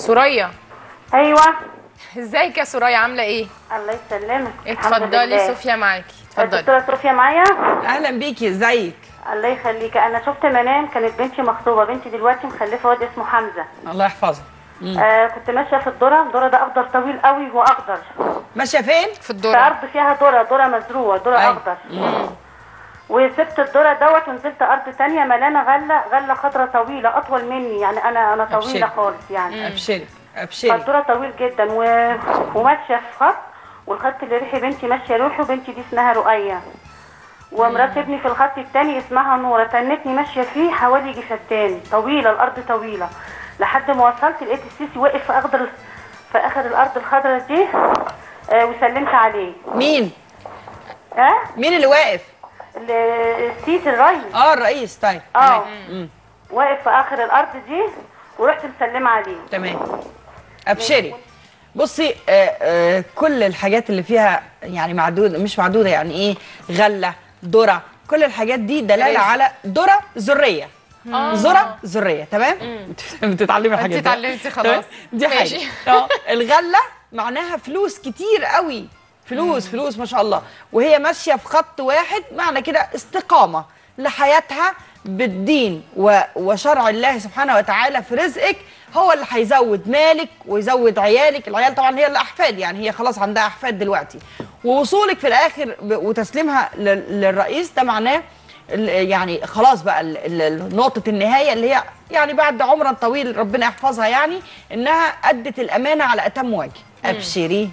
سوريا. أيوه. إزيك يا سوريا؟ عاملة إيه؟ الله يسلمك. اتفضلي. صوفيا معاكي. اتفضلي. الدكتورة صوفيا معايا؟ أهلا بيكي إزيك؟ الله يخليك. أنا شفت منام كانت بنتي مخطوبة. بنتي دلوقتي مخلفة واد اسمه حمزة. الله يحفظها. آه كنت ماشية في الذره الذره ده أخضر طويل قوي وأخضر. ماشية فين؟ في في الدور أرض فيها ذره ذره مزروعة. ذره أيوة. أخضر. وسبت الذره دوت ونزلت أرض تانية ملانه غلة غلة خضراء طويلة أطول مني يعني أنا أنا. طويلة خالص يعني. ابشري ابشري فالذره طويل جدا و... وماشية في خط والخط اللي ريحي بنتي ماشية روحي وبنتي دي اسمها رؤيه ومرات ابني في الخط التاني اسمها نورة تنتني ماشية فيه حوالي يجي فدان طويلة الأرض طويلة. لحد ما وصلت لقيت السيسي واقف في أخضر في آخر الأرض الخضراء دي آه وسلمت عليه. مين؟ ها؟ مين اللي واقف؟ ال- السيسي الريس آه الرئيس. طيب آه. واقف في آخر الأرض دي ورحت مسلمة عليه. تمام. أبشري. بصي آه آه كل الحاجات اللي فيها يعني معدودة مش معدودة يعني إيه غلة ذرة كل الحاجات دي دلالة. على ذرة ذرية. ذرة ذرية تمام؟ بتتعلمي الحاجات دي. اتعلمتي خلاص. دي. حاجة. آه الغلة معناها فلوس كتير قوي. فلوس فلوس ما شاء الله. وهي ماشية في خط واحد معنى كده استقامة لحياتها بالدين وشرع الله سبحانه وتعالى في رزقك. هو اللي هيزود مالك ويزود عيالك. العيال طبعا هي الأحفاد يعني هي خلاص عندها أحفاد دلوقتي. ووصولك في الآخر وتسليمها لل- للرئيس ده معناه ال- يعني خلاص بقى ال- ال- نقطة النهاية اللي هي يعني بعد عمر طويل ربنا يحفظها يعني إنها أدت الأمانة على أتم وجه. أبشري.